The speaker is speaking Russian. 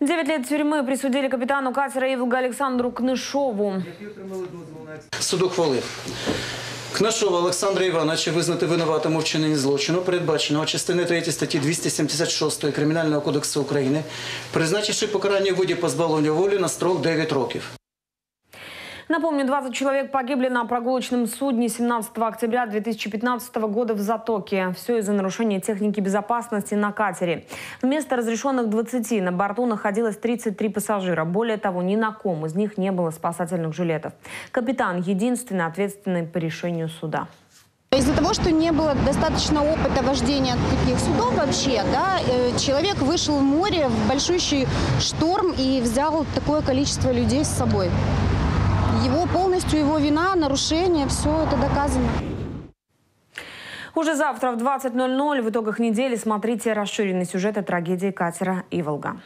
Девять лет тюрьмы присудили капитану катера «Иволга» Александру Книшову. Суд ухвалив. Кнашова Олександра Івановича визнати винуватим у вчиненні злочину, передбаченого частини 3 статті 276 Кримінального кодексу України, призначивши покарання у виді позбавлення волі на строк 9 років. Напомню, 20 человек погибли на прогулочном судне 17 октября 2015 года в Затоке. Все из-за нарушения техники безопасности на катере. Вместо разрешенных 20 на борту находилось 33 пассажира. Более того, ни на ком из них не было спасательных жилетов. Капитан единственный ответственный по решению суда. Из-за того, что не было достаточно опыта вождения таких судов вообще, да, э, человек вышел в море в большущий шторм и взял такое количество людей с собой. Полностью, его вина, нарушение, все это доказано. Уже завтра в 20.00 в итогах недели смотрите расширенный сюжет о трагедии катера «Иволга».